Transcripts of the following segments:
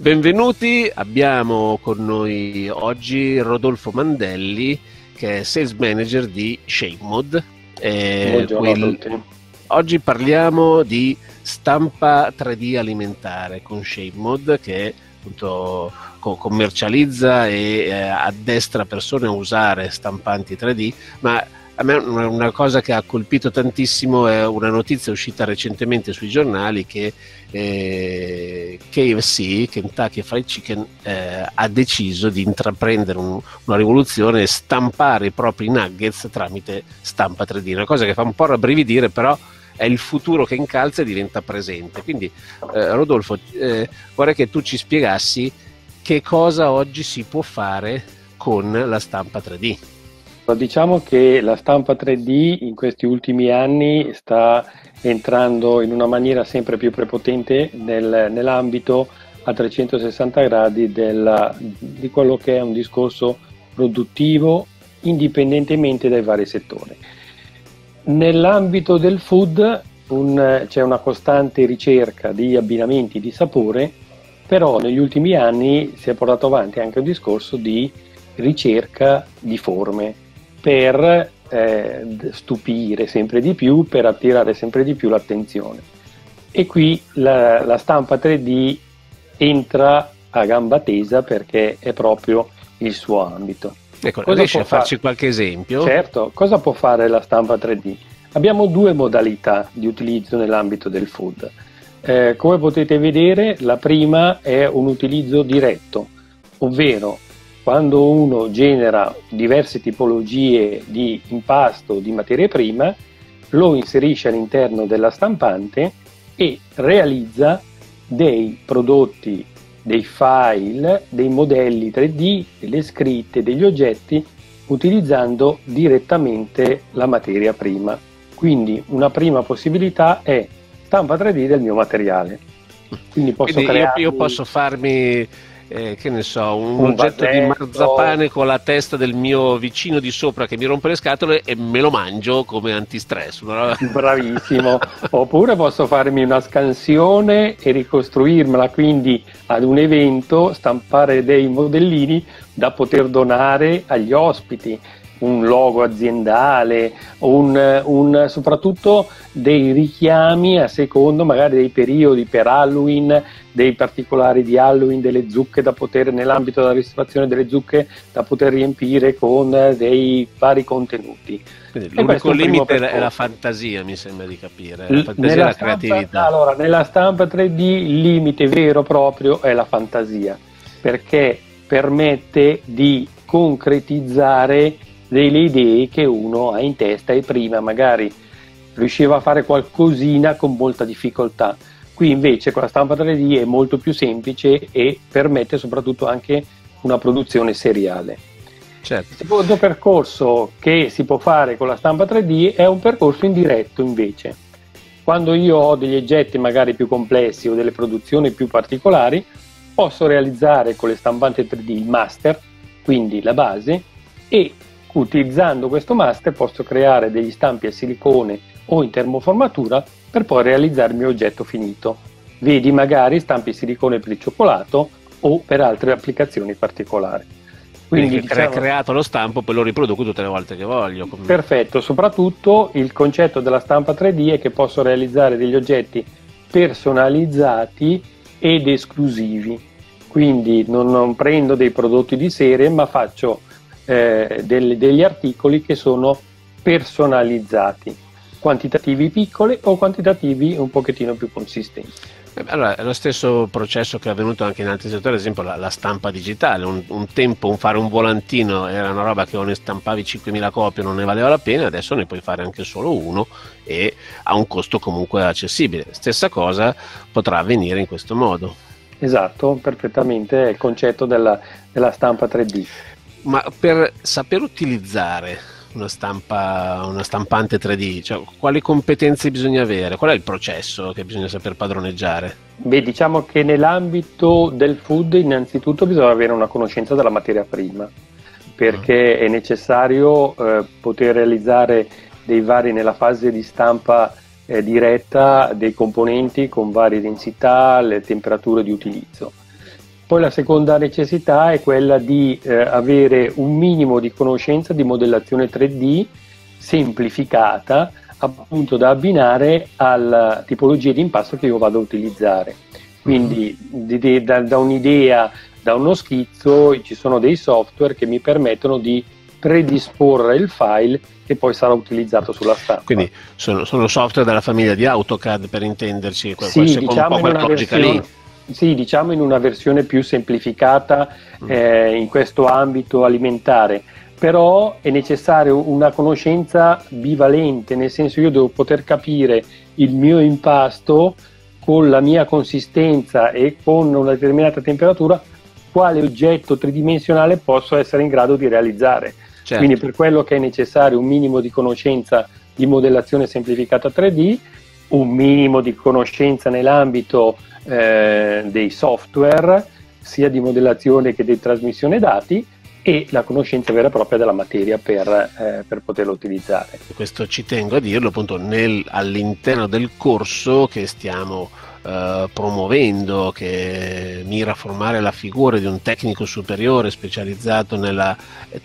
Benvenuti, abbiamo con noi oggi Rodolfo Mandelli che è Sales Manager di ShapeMod. Eh, quel... Oggi parliamo di stampa 3D alimentare con ShapeMod che appunto commercializza e eh, addestra persone a usare stampanti 3D, ma a me una cosa che ha colpito tantissimo è una notizia uscita recentemente sui giornali che eh, KFC, Kentucky Fried Chicken, eh, ha deciso di intraprendere un, una rivoluzione e stampare i propri nuggets tramite stampa 3D, una cosa che fa un po' rabbrividire però è il futuro che incalza e diventa presente. Quindi eh, Rodolfo, eh, vorrei che tu ci spiegassi che cosa oggi si può fare con la stampa 3D. Diciamo che la stampa 3D in questi ultimi anni sta entrando in una maniera sempre più prepotente nel, nell'ambito a 360 gradi della, di quello che è un discorso produttivo indipendentemente dai vari settori. Nell'ambito del food un, c'è una costante ricerca di abbinamenti di sapore, però negli ultimi anni si è portato avanti anche un discorso di ricerca di forme per eh, stupire sempre di più, per attirare sempre di più l'attenzione. E qui la, la stampa 3D entra a gamba tesa perché è proprio il suo ambito. Ecco, cosa riesci a farci fare? qualche esempio? Certo, cosa può fare la stampa 3D? Abbiamo due modalità di utilizzo nell'ambito del food. Eh, come potete vedere, la prima è un utilizzo diretto, ovvero quando uno genera diverse tipologie di impasto di materia prima, lo inserisce all'interno della stampante e realizza dei prodotti, dei file, dei modelli 3D, delle scritte, degli oggetti utilizzando direttamente la materia prima. Quindi una prima possibilità è stampa 3D del mio materiale. Quindi posso Quindi crearmi... io, io posso farmi eh, che ne so, un, un oggetto vasetto. di marzapane con la testa del mio vicino di sopra che mi rompe le scatole e me lo mangio come antistress. Bravissimo. Oppure posso farmi una scansione e ricostruirmela quindi ad un evento, stampare dei modellini da poter donare agli ospiti un logo aziendale, un, un, soprattutto dei richiami a secondo magari dei periodi per Halloween, dei particolari di Halloween, delle zucche da poter nell'ambito della ristorazione delle zucche da poter riempire con dei vari contenuti. Quindi l'unico limite è la fantasia, mi sembra di capire, la fantasia e la stampa, creatività. Allora, nella stampa 3D il limite vero proprio è la fantasia, perché permette di concretizzare delle idee che uno ha in testa e prima magari riusciva a fare qualcosina con molta difficoltà. Qui invece con la stampa 3D è molto più semplice e permette soprattutto anche una produzione seriale. Certo. Il secondo percorso che si può fare con la stampa 3D è un percorso indiretto invece. Quando io ho degli oggetti magari più complessi o delle produzioni più particolari, posso realizzare con le stampanti 3D il master, quindi la base, e Utilizzando questo master posso creare degli stampi a silicone o in termoformatura per poi realizzare il mio oggetto finito. Vedi magari stampi silicone per il cioccolato o per altre applicazioni particolari. Quindi, Quindi diciamo, creato lo stampo, poi lo riproduco tutte le volte che voglio. Perfetto, soprattutto il concetto della stampa 3D è che posso realizzare degli oggetti personalizzati ed esclusivi. Quindi non, non prendo dei prodotti di serie, ma faccio eh, del, degli articoli che sono personalizzati, quantitativi piccoli o quantitativi un pochettino più consistenti. Eh, allora, è lo stesso processo che è avvenuto anche in altri settori, ad esempio la, la stampa digitale. Un, un, tempo un fare un volantino era una roba che o ne stampavi 5.000 copie non ne valeva la pena, adesso ne puoi fare anche solo uno e a un costo comunque accessibile. Stessa cosa potrà avvenire in questo modo. Esatto, perfettamente, è il concetto della, della stampa 3D. Ma per saper utilizzare una, stampa, una stampante 3D, cioè, quali competenze bisogna avere? Qual è il processo che bisogna saper padroneggiare? Beh, diciamo che nell'ambito del food innanzitutto bisogna avere una conoscenza della materia prima, perché è necessario eh, poter realizzare dei vari nella fase di stampa eh, diretta dei componenti con varie densità, le temperature di utilizzo Poi la seconda necessità è quella di eh, avere un minimo di conoscenza di modellazione 3D semplificata, appunto da abbinare alla tipologia di impasto che io vado a utilizzare. Quindi di, da, da un'idea, da uno schizzo, ci sono dei software che mi permettono di predisporre il file che poi sarà utilizzato sulla stampa. Quindi sono, sono software della famiglia di AutoCAD per intenderci, sì, diciamo un po' quella logica versione, lì. Sì, diciamo in una versione più semplificata mm. eh, in questo ambito alimentare, però è necessaria una conoscenza bivalente, nel senso io devo poter capire il mio impasto con la mia consistenza e con una determinata temperatura quale oggetto tridimensionale posso essere in grado di realizzare. Certo. Quindi per quello che è necessario un minimo di conoscenza di modellazione semplificata 3D, un minimo di conoscenza nell'ambito eh, dei software, sia di modellazione che di trasmissione dati, e la conoscenza vera e propria della materia per, eh, per poterla utilizzare. Questo ci tengo a dirlo appunto nel, all'interno del corso che stiamo eh, promuovendo, che mira a formare la figura di un tecnico superiore specializzato nella,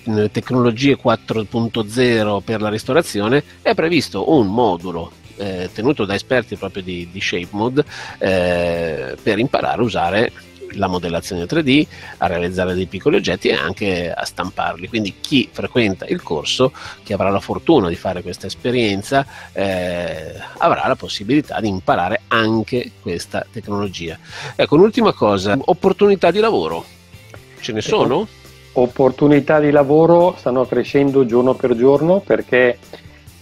nelle tecnologie 4.0 per la ristorazione, è previsto un modulo eh, tenuto da esperti proprio di, di ShapeMod eh, per imparare a usare la modellazione 3D, a realizzare dei piccoli oggetti e anche a stamparli. Quindi chi frequenta il corso, chi avrà la fortuna di fare questa esperienza, eh, avrà la possibilità di imparare anche questa tecnologia. Ecco, un'ultima cosa, opportunità di lavoro. Ce ne sono? Opportunità di lavoro stanno crescendo giorno per giorno perché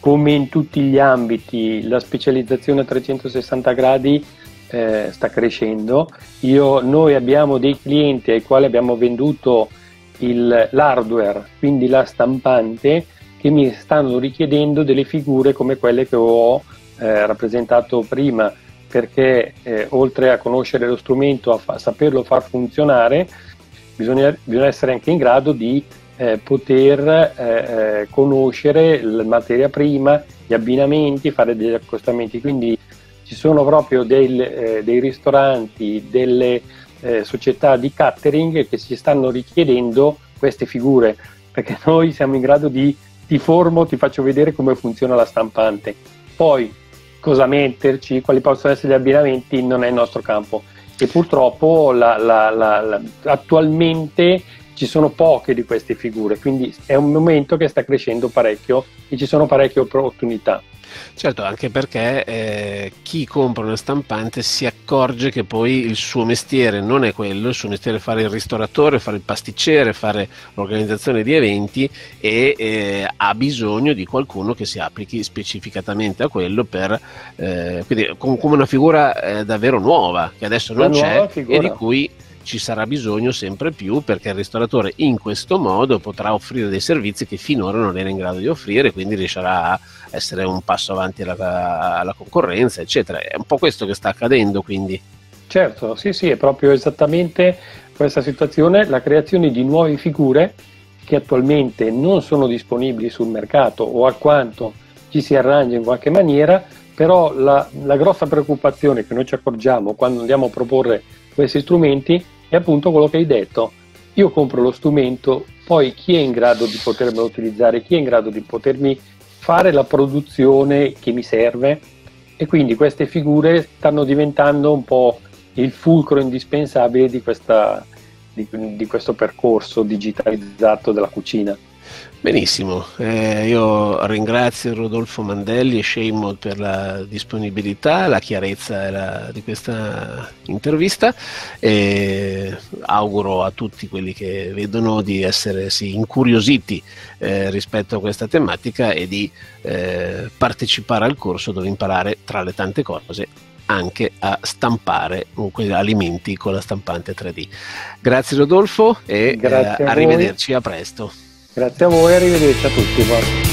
come in tutti gli ambiti la specializzazione a 360 gradi eh, sta crescendo. Io, noi abbiamo dei clienti ai quali abbiamo venduto il, l'hardware, quindi la stampante, che mi stanno richiedendo delle figure come quelle che ho eh, rappresentato prima, perché eh, oltre a conoscere lo strumento, a, fa, saperlo far funzionare, bisogna, bisogna, essere anche in grado di eh, poter eh, eh, conoscere la materia prima, gli abbinamenti, fare degli accostamenti. Quindi ci sono proprio del, eh, dei ristoranti, delle eh, società di catering che si stanno richiedendo queste figure, perché noi siamo in grado di ti formo, ti faccio vedere come funziona la stampante. Poi cosa metterci, quali possono essere gli abbinamenti, non è il nostro campo. E purtroppo la, la, la, attualmente ci sono poche di queste figure, quindi è un momento che sta crescendo parecchio e ci sono parecchie opportunità. Certo, anche perché eh, chi compra una stampante si accorge che poi il suo mestiere non è quello, il suo mestiere è fare il ristoratore, fare il pasticcere, fare l'organizzazione di eventi e eh, ha bisogno di qualcuno che si applichi specificatamente a quello per, eh, quindi come una figura eh, davvero nuova, che adesso non c'è e di cui ci sarà bisogno sempre più perché il ristoratore in questo modo potrà offrire dei servizi che finora non era in grado di offrire, quindi riuscirà a essere un passo avanti alla, alla concorrenza, eccetera. È un po' questo che sta accadendo, quindi. Certo, sì, sì, è proprio esattamente questa situazione, la creazione di nuove figure che attualmente non sono disponibili sul mercato o alquanto ci si arrangia in qualche maniera, però la, la grossa preoccupazione che noi ci accorgiamo quando andiamo a proporre questi strumenti è appunto quello che hai detto. Io compro lo strumento, poi chi è in grado di potermelo utilizzare, chi è in grado di potermi fare la produzione che mi serve e quindi queste figure stanno diventando un po' il fulcro indispensabile di, questa, di, di questo percorso digitalizzato della cucina. Benissimo, eh, io ringrazio Rodolfo Mandelli e Shane per la disponibilità, la chiarezza la, di questa intervista e auguro a tutti quelli che vedono di essere sì, incuriositi eh, rispetto a questa tematica e di eh, partecipare al corso dove imparare tra le tante cose anche a stampare alimenti con la stampante 3D. Grazie Rodolfo e Grazie eh, a arrivederci, a presto. Grazie a voi, arrivederci a tutti.